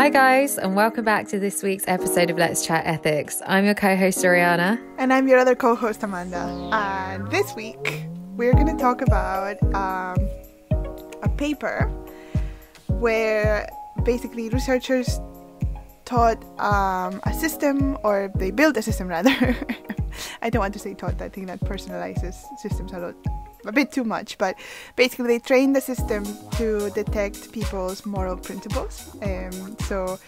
Hi, guys, and welcome back to this week's episode of Let's Chat Ethics. I'm your co host, Ariana. And I'm your other co host, Amanda. And this week, we're going to talk about um, a paper where basically researchers taught um, a system, or they built a system rather. I don't want to say taught, I think that personalizes systems a lot a bit too much, but basically they train the system to detect people's moral principles. Um, so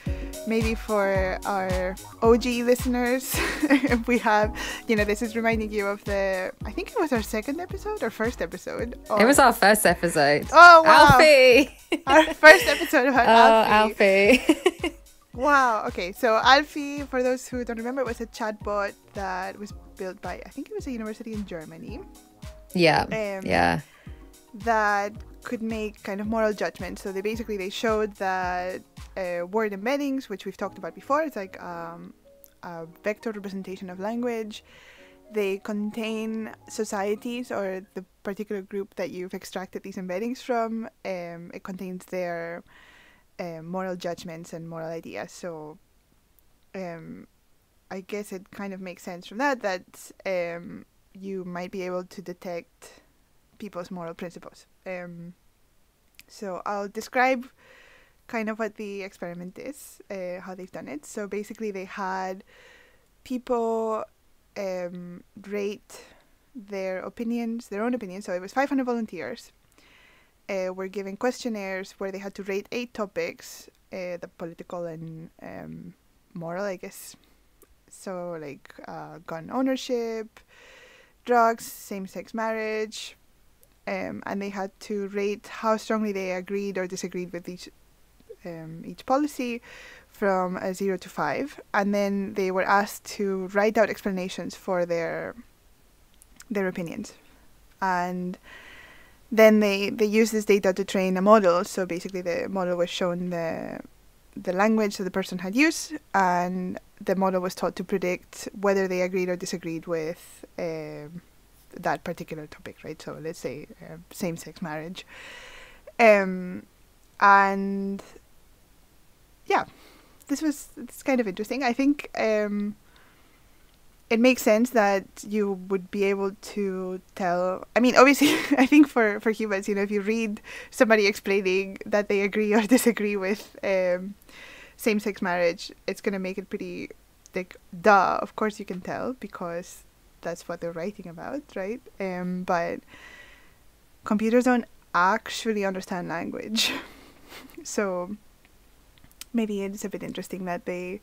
maybe for our OG listeners, we have, you know, this is reminding you of the, I think it was our second episode or first episode. Or, it was our first episode. Oh, wow. Alfie! our first episode about oh, Alfie. Alfie. wow. Okay. So Alfie, for those who don't remember, it was a chatbot that was built by, I think it was a university in Germany. Yeah. Um, yeah. That could make kind of moral judgments. So they basically they showed that uh, word embeddings, which we've talked about before, it's like um, a vector representation of language. They contain societies or the particular group that you've extracted these embeddings from. Um, it contains their uh, moral judgments and moral ideas. So um, I guess it kind of makes sense from that that um, you might be able to detect people's moral principles. Um, so I'll describe kind of what the experiment is, uh, how they've done it. So basically, they had people um, rate their opinions, their own opinions. So it was 500 volunteers. Uh, were given questionnaires where they had to rate eight topics, uh, the political and um, moral, I guess. So like uh, gun ownership, drugs, same sex marriage, um, and they had to rate how strongly they agreed or disagreed with each um, each policy from a zero to five, and then they were asked to write out explanations for their their opinions, and then they they used this data to train a model. So basically, the model was shown the the language that the person had used, and the model was taught to predict whether they agreed or disagreed with um, that particular topic, right? So let's say uh, same-sex marriage, um, and yeah, this was it's kind of interesting. I think um, it makes sense that you would be able to tell. I mean, obviously, I think for for humans, you know, if you read somebody explaining that they agree or disagree with um, same sex marriage, it's going to make it pretty like, duh, of course you can tell because that's what they're writing about, right? Um, but computers don't actually understand language. so maybe it's a bit interesting that they,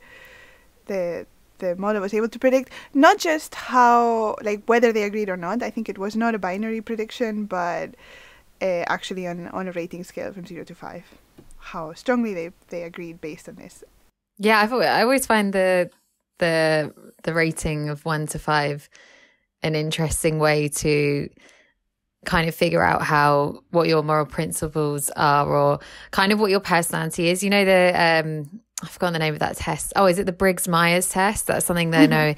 the, the model was able to predict not just how, like, whether they agreed or not. I think it was not a binary prediction, but uh, actually on, on a rating scale from zero to five how strongly they they agreed based on this. Yeah, I thought I always find the the the rating of one to five an interesting way to kind of figure out how what your moral principles are or kind of what your personality is. You know the um I've forgotten the name of that test. Oh, is it the Briggs Myers test? That's something that I know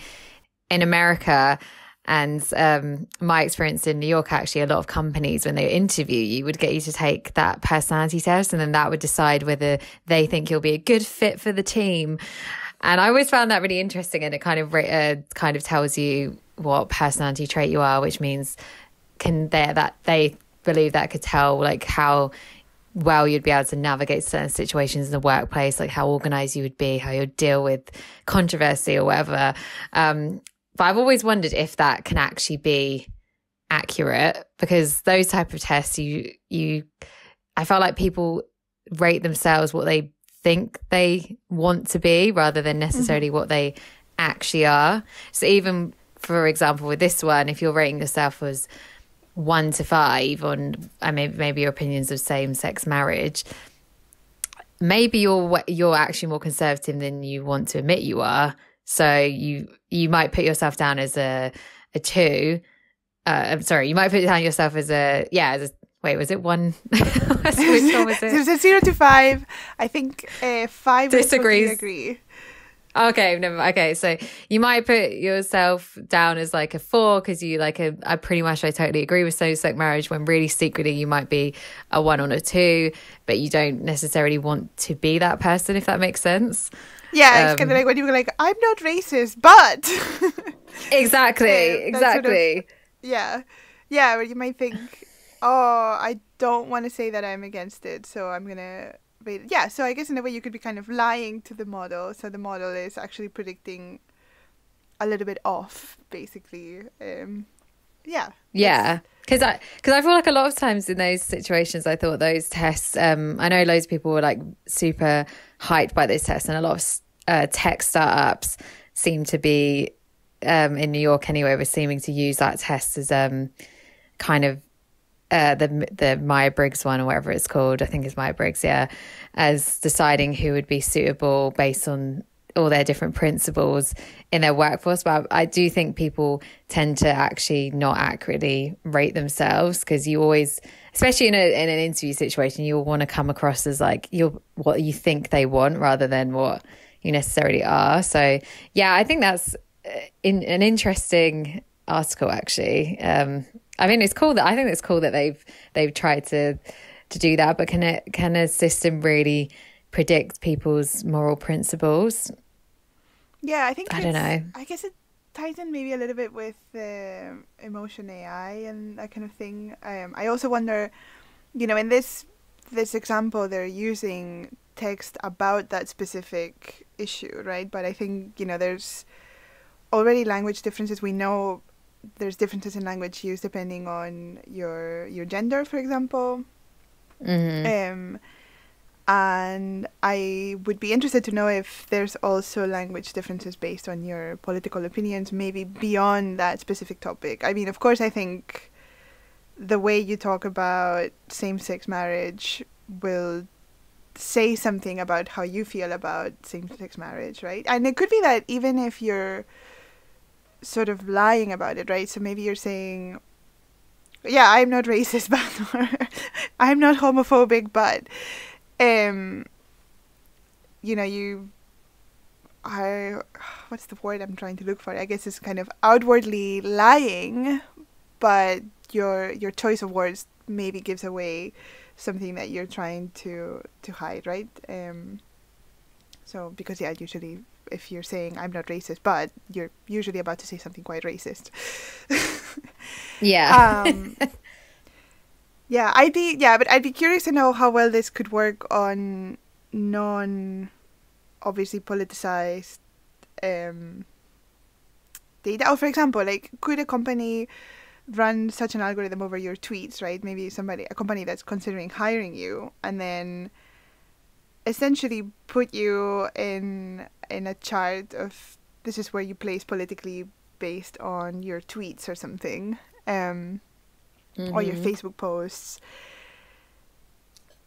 in America and um, my experience in New York, actually, a lot of companies, when they interview you, would get you to take that personality test, and then that would decide whether they think you'll be a good fit for the team. And I always found that really interesting, and it kind of uh, kind of tells you what personality trait you are, which means can they that they believe that could tell like how well you'd be able to navigate certain situations in the workplace, like how organized you would be, how you'd deal with controversy or whatever. Um, but I've always wondered if that can actually be accurate because those type of tests, you you, I felt like people rate themselves what they think they want to be rather than necessarily mm-hmm. what they actually are. So even for example, with this one, if you're rating yourself as one to five on, I mean, maybe your opinions of same-sex marriage, maybe you're you're actually more conservative than you want to admit you are. So you you might put yourself down as a a two. Uh, I'm sorry, you might put down yourself as a yeah. As a, wait, was it one? Was it? a zero to five. I think uh, five disagrees. Agree. Okay, never. Okay, so you might put yourself down as like a four because you like a. I pretty much I totally agree with same-sex marriage. When really secretly you might be a one on a two, but you don't necessarily want to be that person. If that makes sense. Yeah, it's kind of like when you were like, "I'm not racist," but exactly, exactly. Sort of, yeah, yeah. Where you might think, "Oh, I don't want to say that I'm against it, so I'm gonna yeah so i guess in a way you could be kind of lying to the model so the model is actually predicting a little bit off basically um yeah. Yeah. Because i because i feel like a lot of times in those situations i thought those tests um i know loads of people were like super hyped by those tests and a lot of uh, tech startups seem to be um in new york anyway were seeming to use that test as um kind of uh, the the Myers Briggs one or whatever it's called, I think it's Myers Briggs, yeah, as deciding who would be suitable based on all their different principles in their workforce. But I do think people tend to actually not accurately rate themselves because you always, especially in, a, in an interview situation, you'll want to come across as like you're what you think they want rather than what you necessarily are. So yeah, I think that's uh, in, an interesting article actually. Um, I mean, it's cool that I think it's cool that they've they've tried to to do that. But can it can a system really predict people's moral principles? Yeah, I think I don't know. I guess it ties in maybe a little bit with uh, emotion AI and that kind of thing. Um, I also wonder, you know, in this this example, they're using text about that specific issue, right? But I think you know there's already language differences. We know there's differences in language use depending on your your gender, for example. Mm-hmm. Um, and I would be interested to know if there's also language differences based on your political opinions, maybe beyond that specific topic. I mean, of course, I think the way you talk about same sex marriage will say something about how you feel about same sex marriage, right? And it could be that even if you're sort of lying about it, right? So maybe you're saying, yeah, I'm not racist, but I'm not homophobic, but um, you know, you are what's the word I'm trying to look for? I guess it's kind of outwardly lying, but your your choice of words maybe gives away something that you're trying to to hide, right? Um, so because yeah, usually if you're saying I'm not racist, but you're usually about to say something quite racist. yeah. um, yeah, I'd be yeah, but I'd be curious to know how well this could work on non obviously politicized um, data. Or for example, like could a company run such an algorithm over your tweets, right? Maybe somebody a company that's considering hiring you and then essentially put you in in a chart of this is where you place politically based on your tweets or something um, mm-hmm. or your facebook posts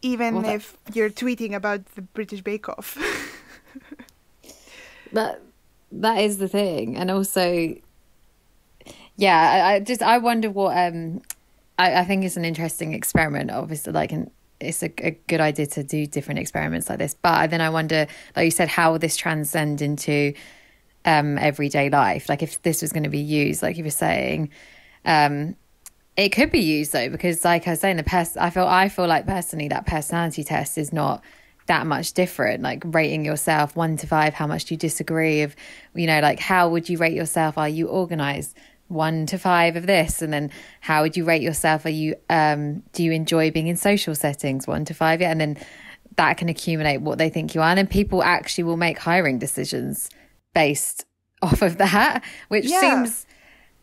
even well, if you're tweeting about the british bake off that that is the thing and also yeah I, I just i wonder what um I, I think it's an interesting experiment obviously like an it's a, a, good idea to do different experiments like this. But then I wonder, like you said, how will this transcend into um, everyday life? Like if this was going to be used, like you were saying, um, it could be used though, because like I was saying, the pers- I feel I feel like personally that personality test is not that much different like rating yourself one to five how much do you disagree of you know like how would you rate yourself? Are you organized? One to five of this and then how would you rate yourself? Are you um do you enjoy being in social settings? One to five yeah and then that can accumulate what they think you are and then people actually will make hiring decisions based off of that which yeah. seems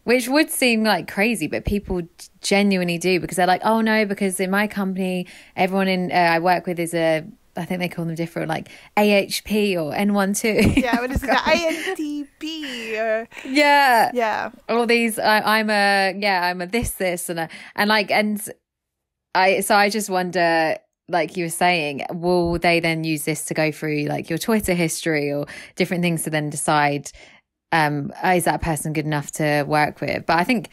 which would seem like crazy but people genuinely do because they're like oh no because in my company everyone in uh, i work with is a I think they call them different, like AHP or N12. Yeah, what is it? INTP or yeah, yeah. All these, I, am a yeah, I'm a this, this, and a, and like, and I. So I just wonder, like you were saying, will they then use this to go through like your Twitter history or different things to then decide, um, is that person good enough to work with? But I think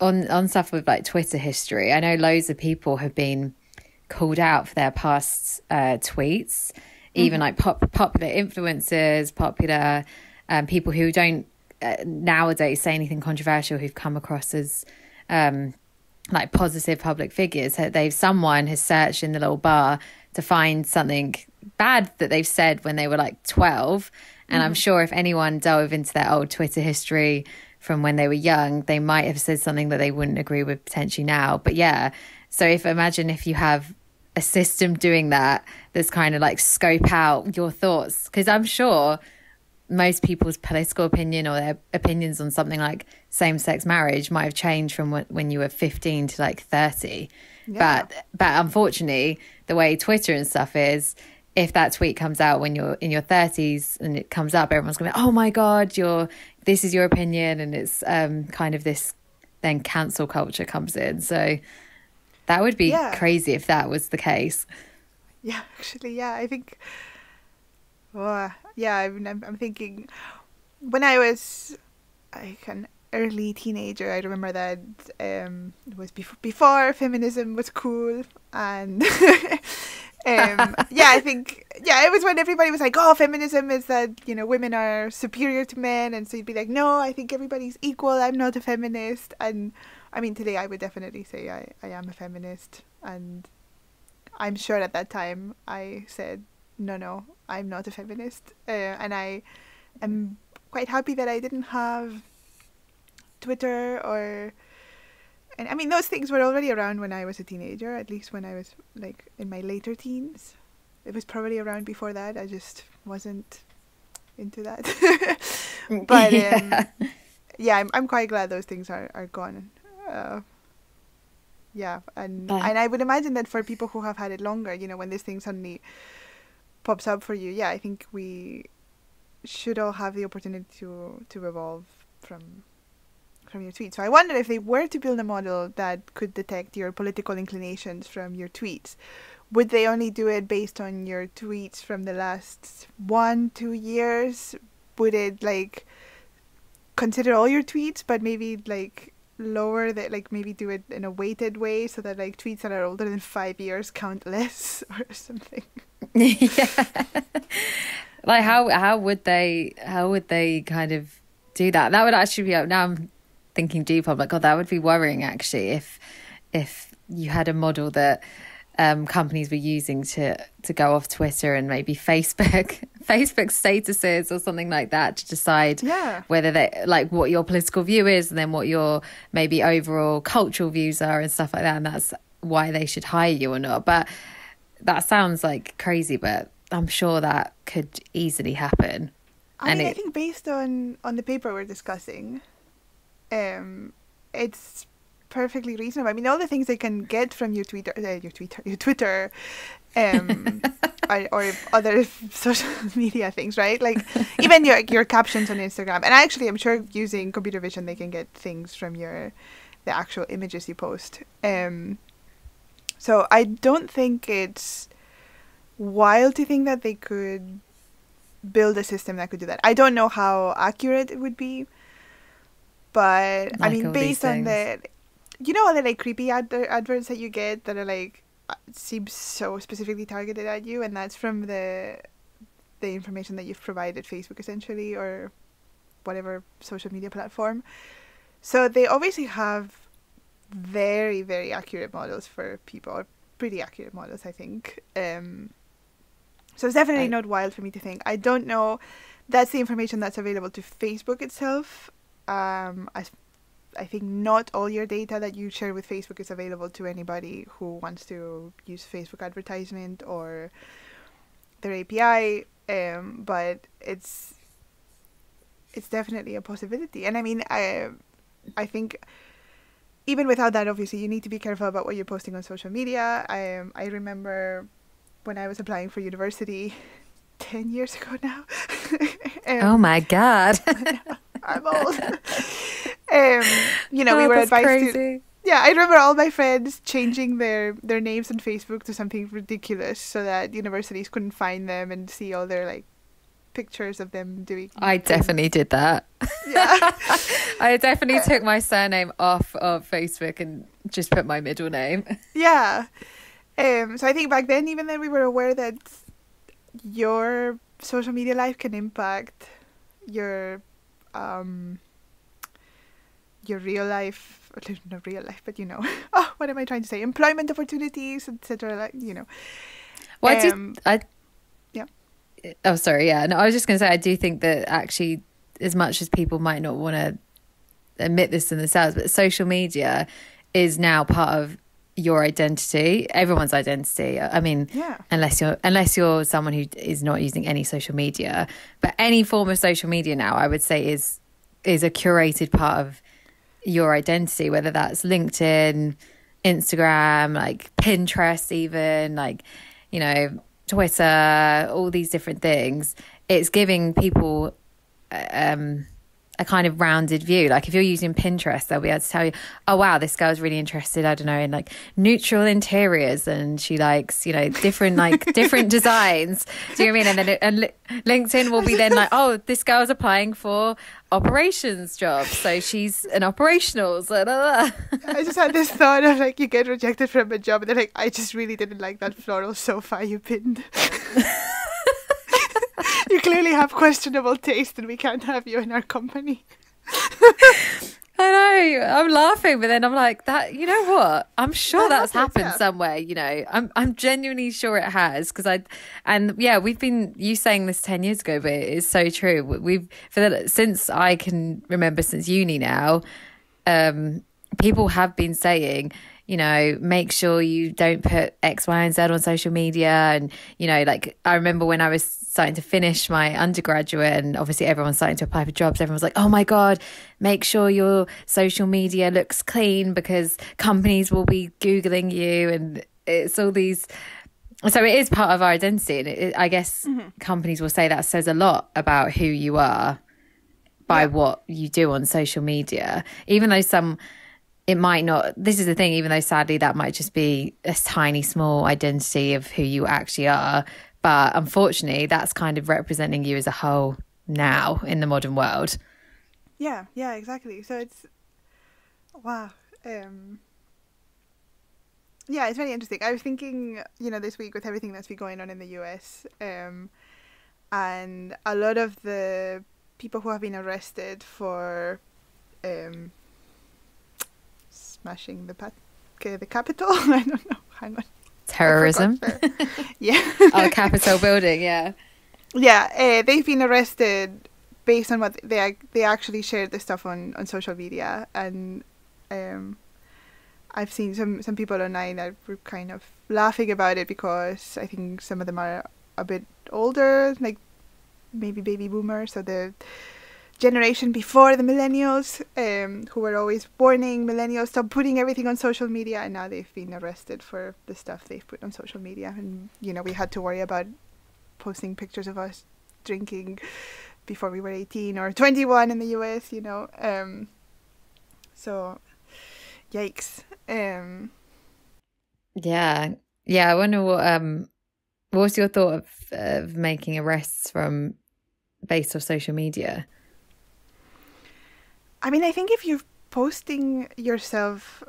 on on stuff with like Twitter history, I know loads of people have been called out for their past uh, tweets even like pop, popular influencers, popular um, people who don't uh, nowadays say anything controversial, who've come across as um, like positive public figures. They've someone has searched in the little bar to find something bad that they've said when they were like twelve, and mm. I'm sure if anyone dove into their old Twitter history from when they were young, they might have said something that they wouldn't agree with potentially now. But yeah, so if imagine if you have a system doing that that's kind of like scope out your thoughts because i'm sure most people's political opinion or their opinions on something like same-sex marriage might have changed from when you were 15 to like 30 yeah. but but unfortunately the way twitter and stuff is if that tweet comes out when you're in your 30s and it comes up everyone's going to be oh my god you're this is your opinion and it's um kind of this then cancel culture comes in so that would be yeah. crazy if that was the case. Yeah, actually, yeah. I think. Oh, yeah, I'm, I'm thinking when I was like an early teenager, I remember that um, it was before, before feminism was cool, and um, yeah, I think yeah, it was when everybody was like, "Oh, feminism is that you know women are superior to men," and so you'd be like, "No, I think everybody's equal. I'm not a feminist," and I mean, today I would definitely say I, I am a feminist, and I'm sure at that time I said, no, no, I'm not a feminist. Uh, and I am quite happy that I didn't have Twitter or. And I mean, those things were already around when I was a teenager, at least when I was like in my later teens. It was probably around before that. I just wasn't into that. but yeah, um, yeah I'm, I'm quite glad those things are, are gone uh, yeah, and but, and I would imagine that for people who have had it longer, you know, when this thing suddenly pops up for you, yeah, I think we should all have the opportunity to to evolve from from your tweets. So I wonder if they were to build a model that could detect your political inclinations from your tweets, would they only do it based on your tweets from the last one, two years? Would it like consider all your tweets, but maybe like lower that like maybe do it in a weighted way so that like tweets that are older than five years count less or something yeah like how how would they how would they kind of do that that would actually be now i'm thinking deep i'm like god that would be worrying actually if if you had a model that um, companies were using to to go off Twitter and maybe Facebook Facebook statuses or something like that to decide yeah. whether they like what your political view is and then what your maybe overall cultural views are and stuff like that and that's why they should hire you or not but that sounds like crazy but I'm sure that could easily happen I and mean, it, I think based on on the paper we're discussing um it's perfectly reasonable. I mean, all the things they can get from your Twitter, uh, your Twitter, your Twitter, um, or, or, other social media things, right? Like even your your captions on Instagram. And actually, I'm sure using computer vision, they can get things from your the actual images you post. Um, so I don't think it's wild to think that they could build a system that could do that. I don't know how accurate it would be, but like I mean, based on the you know all the like creepy ad- adverts that you get that are like uh, seem so specifically targeted at you, and that's from the the information that you've provided Facebook essentially or whatever social media platform. So they obviously have very very accurate models for people, pretty accurate models, I think. Um, so it's definitely I, not wild for me to think. I don't know. That's the information that's available to Facebook itself. Um, as I think not all your data that you share with Facebook is available to anybody who wants to use Facebook advertisement or their API. Um, but it's it's definitely a possibility. And I mean, I I think even without that, obviously, you need to be careful about what you're posting on social media. I um, I remember when I was applying for university. 10 years ago now. um, oh my god. I'm old. um, you know, oh, we were advised crazy. to. Yeah, I remember all my friends changing their their names on Facebook to something ridiculous so that universities couldn't find them and see all their like pictures of them doing. I definitely did that. Yeah, I definitely took my surname off of Facebook and just put my middle name. Yeah, um. So I think back then, even then, we were aware that your social media life can impact your um your real life not real life but you know oh what am i trying to say employment opportunities etc like you know Well, I do. Um, I, yeah. Oh, sorry. Yeah. No, I was just going to say, I do think that actually, as much as people might not want to admit this to themselves, but social media is now part of your identity, everyone's identity. I mean, yeah unless you're unless you're someone who is not using any social media, but any form of social media now, I would say is is a curated part of your identity, whether that's LinkedIn, Instagram, like Pinterest, even like you know Twitter, all these different things. It's giving people um, a kind of rounded view. Like if you're using Pinterest, they'll be able to tell you, oh wow, this girl's really interested. I don't know in like neutral interiors, and she likes you know different like different designs. Do you know what I mean? And then it, and LinkedIn will be then like, oh, this girl's applying for operations job, so she's an operationals. i just had this thought of like you get rejected from a job and they're like i just really didn't like that floral sofa you pinned you clearly have questionable taste and we can't have you in our company I know. I'm laughing, but then I'm like, that. You know what? I'm sure That that's happens, happened yeah. somewhere. You know, I'm I'm genuinely sure it has because I, and yeah, we've been you saying this ten years ago, but it is so true. We- We've for the, since I can remember since uni now, um, people have been saying. You know, make sure you don't put X, Y, and Z on social media. And, you know, like I remember when I was starting to finish my undergraduate and obviously everyone's starting to apply for jobs, everyone was like, oh my God, make sure your social media looks clean because companies will be Googling you. And it's all these. So it is part of our identity. And it, I guess mm-hmm. companies will say that says a lot about who you are by Yeah. what you do on social media, even though some it might not this is the thing even though sadly that might just be a tiny small identity of who you actually are but unfortunately that's kind of representing you as a whole now in the modern world Yeah, yeah, exactly. So it's wow. Um Yeah, it's very interesting. I was thinking, you know, this week with everything that's been going on in the US, um and a lot of the people who have been arrested for um smashing the pat- the Capitol. I don't know. Hang on. Terrorism. yeah. our capitol building yeah. Yeah, uh, they've been arrested based on what they they actually shared this stuff on, on social media, and um, I've seen some some people online that were kind of laughing about it because I think some of them are a bit older, like maybe baby boomers, so the generation before the millennials, um, who were always warning millennials stop putting everything on social media, and now they've been arrested for the stuff they've put on social media, and you know we had to worry about posting pictures of us drinking before we were 18 or 21 in the US, you know. Um, so, yikes. Um, yeah yeah i wonder what um what was your thought of, of making arrests from based off social media I mean, I think if you're posting yourself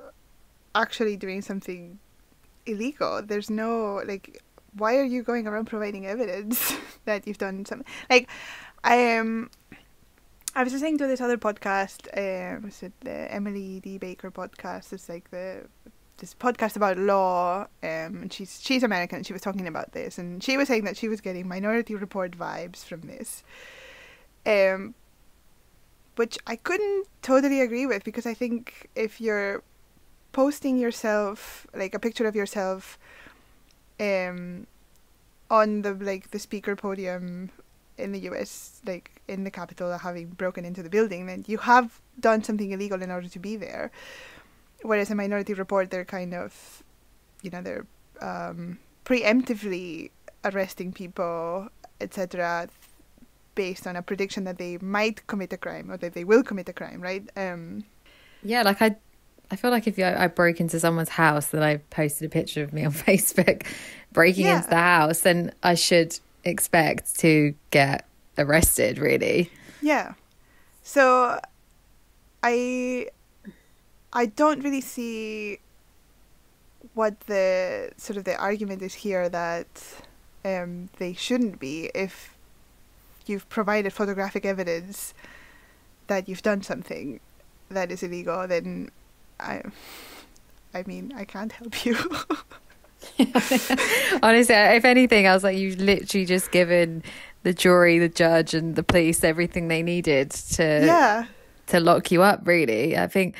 actually doing something illegal, there's no, like, why are you going around providing evidence that you've done something? Like, I am. I was listening to this other podcast. Uh, was it the Emily D. Baker podcast? It's like the this podcast about law. Um, and she's she's American. She was talking about this, and she was saying that she was getting Minority Report vibes from this. Um, which I couldn't totally agree with because I think if you're posting yourself like a picture of yourself um on the like the speaker podium in the US like in the Capitol having broken into the building then you have done something illegal in order to be there. Whereas a minority report they're kind of you know they're um preemptively arresting people etc based on a prediction that they might commit a crime or that they will commit a crime right um Yeah, like I, I feel like if you, I broke into someone's house, then I posted a picture of me on Facebook breaking Yeah. into the house, then I should expect to get arrested. Really, Yeah. So I I don't really see what the sort of the argument is here that um, they shouldn't be if you've provided photographic evidence that you've done something that is illegal, then I, I mean, I can't help you. Honestly, if anything, I was like, you've literally just given the jury, the judge, and the police everything they needed to yeah to lock you up. Really, I think.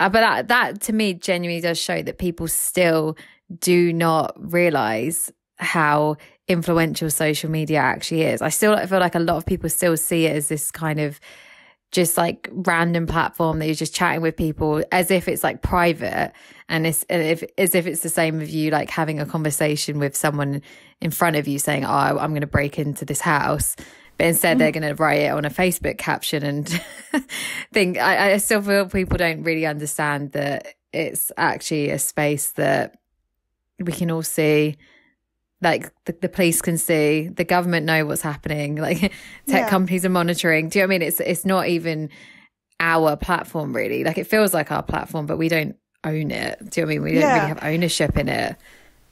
Uh, but that, that to me genuinely does show that people still do not realize how influential social media actually is. I still feel like a lot of people still see it as this kind of just like random platform that you're just chatting with people as if it's like private and it's and if, as if it's the same with you like having a conversation with someone in front of you saying oh i'm going to break into this house but instead mm. they're going to write it on a facebook caption and think I, I still feel people don't really understand that it's actually a space that we can all see like the, the police can see the government know what's happening like tech yeah. companies are monitoring. Do you know what i mean? It's it's not even our platform really. Like it feels like our platform but we don't own it. Do you know what i mean? We don't really have ownership in it.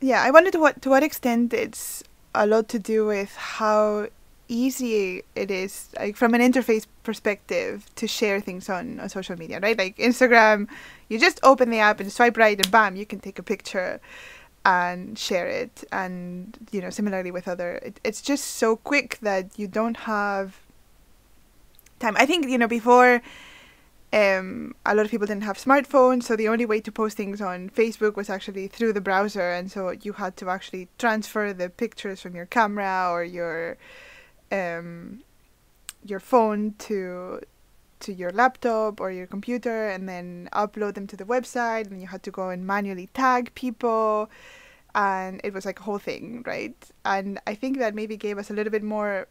Yeah i wonder to what to what extent it's a lot to do with how easy it is like from an interface perspective to share things on, on social media right? Like instagram you just open the app and swipe right and bam you can take a picture and share it and you know similarly with other it, it's just so quick that you don't have time. I think you know before um, a lot of people didn't have smartphones so the only way to post things on facebook was actually through the browser and so you had to actually transfer the pictures from your camera or your um, your phone to to your laptop or your computer and then upload them to the website and you had to go and manually tag people and it was like a whole thing right and i think that maybe gave us a little bit more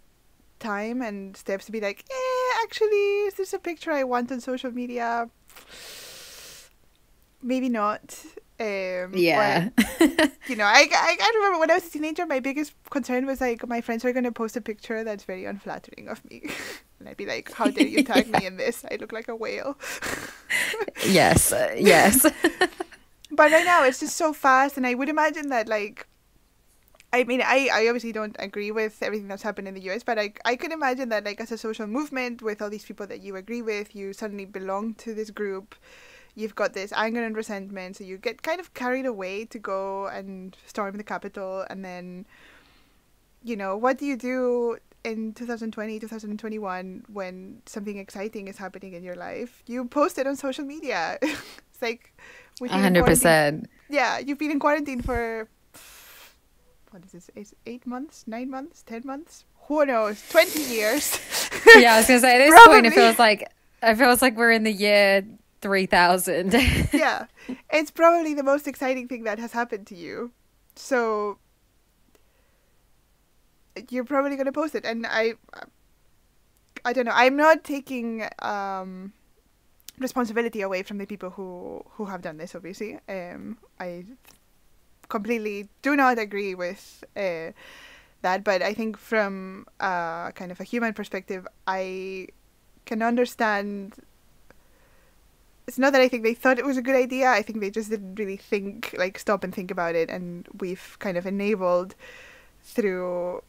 time and steps to be like eh actually is this a picture i want on social media maybe not um, yeah. Or, you know, I, I, I remember when I was a teenager, my biggest concern was like my friends are going to post a picture that's very unflattering of me. and I'd be like, how dare you tag me in this? I look like a whale. yes, uh, yes. but right now it's just so fast. And I would imagine that, like, I mean, I, I obviously don't agree with everything that's happened in the US, but I, I could imagine that, like, as a social movement with all these people that you agree with, you suddenly belong to this group you've got this anger and resentment, so you get kind of carried away to go and storm the Capitol, and then, you know, what do you do in 2020, 2021 when something exciting is happening in your life? You post it on social media. it's like, hundred percent. Yeah, you've been in quarantine for what is this? Eight, eight months, nine months, ten months? Who knows? Twenty years. yeah, I was gonna say at this Probably. point it feels like it feels like we're in the year 3000. yeah. It's probably the most exciting thing that has happened to you. So you're probably going to post it and I I don't know. I'm not taking um responsibility away from the people who who have done this obviously. Um I completely do not agree with uh, that, but I think from uh, kind of a human perspective, I can understand it's not that I think they thought it was a good idea. I think they just didn't really think, like, stop and think about it. And we've kind of enabled through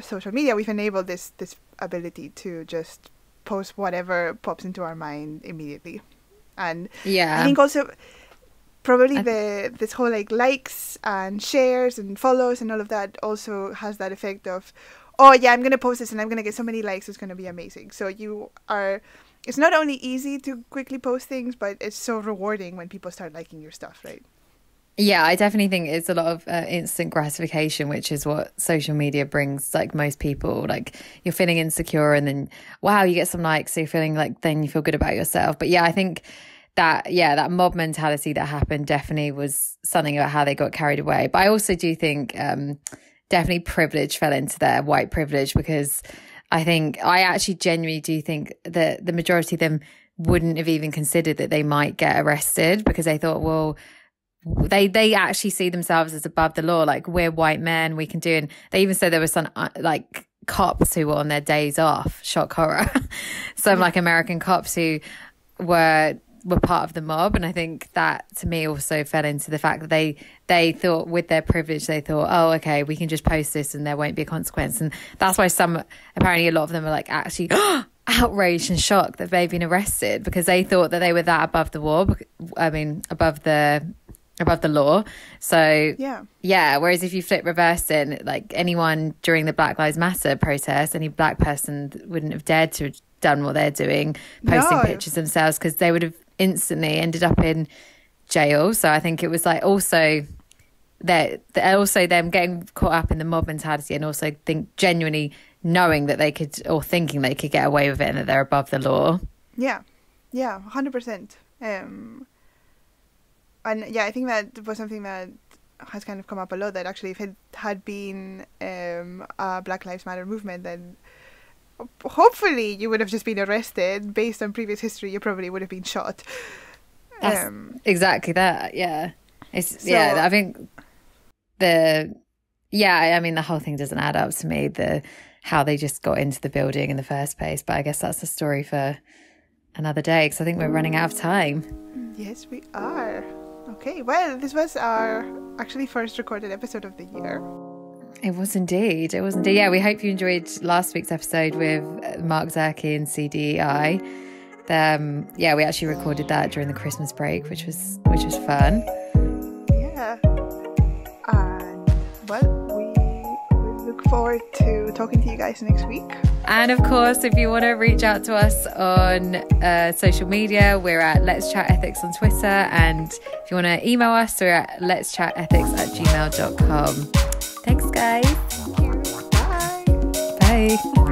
social media, we've enabled this this ability to just post whatever pops into our mind immediately. And yeah, I think also probably the this whole like likes and shares and follows and all of that also has that effect of oh yeah i'm gonna post this and i'm gonna get so many likes it's gonna be amazing so you are it's not only easy to quickly post things, but it's so rewarding when people start liking your stuff, right? Yeah, I definitely think it's a lot of uh, instant gratification, which is what social media brings. Like most people, like you're feeling insecure, and then wow, you get some likes, so you're feeling like then you feel good about yourself. But yeah, I think that yeah, that mob mentality that happened definitely was something about how they got carried away. But I also do think um, definitely privilege fell into their white privilege because I think I actually genuinely do think that the majority of them wouldn't have even considered that they might get arrested because they thought, well, they they actually see themselves as above the law. Like we're white men, we can do. And they even said there was some uh, like cops who were on their days off. Shock horror. some like American cops who were were part of the mob and i think that to me also fell into the fact that they they thought with their privilege they thought oh okay we can just post this and there won't be a consequence and that's why some apparently a lot of them are like actually outraged and shocked that they've been arrested because they thought that they were that above the war i mean above the above the law so Yeah. yeah whereas if you flip reverse it like anyone during the black lives matter protest any black person wouldn't have dared to have done what they're doing posting No. pictures themselves because they would have instantly ended up in jail so i think it was like also that also them getting caught up in the mob mentality and also think genuinely knowing that they could or thinking they could get away with it and that they're above the law Yeah, yeah, hundred percent. Um, and yeah, I think that was something that has kind of come up a lot. That actually, if it had been um, a Black Lives Matter movement, then hopefully you would have just been arrested. Based on previous history, you probably would have been shot. That's- Um, exactly that yeah it's So- yeah i think the yeah i mean the whole thing doesn't add up to me the how they just got into the building in the first place but i guess that's a story for another day because i think we're running out of time yes, we are. Okay, well, this was our actually first recorded episode of the year. it was indeed it was indeed yeah we hope you enjoyed last week's episode with uh, mark zerky and CDI. um yeah we actually recorded that during the christmas break which was which was fun forward to talking to you guys next week. And of course, if you want to reach out to us on uh, social media, we're at Let's Chat Ethics on Twitter. And if you want to email us, we're at Let's Chat Ethics at gmail.com. Thanks, guys. Bye. Bye.